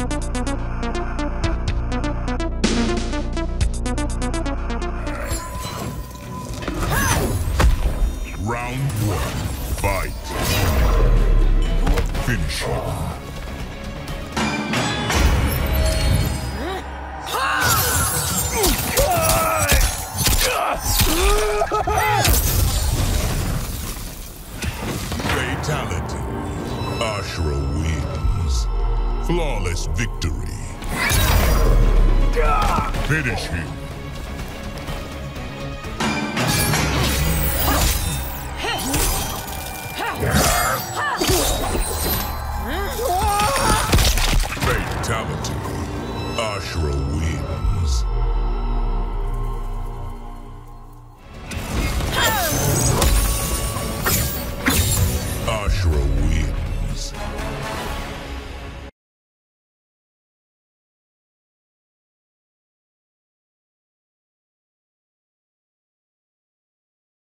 Round one, fight. Finish. Fatality. Ashra. Flawless victory. Finish him. Fatality. Ashra wins.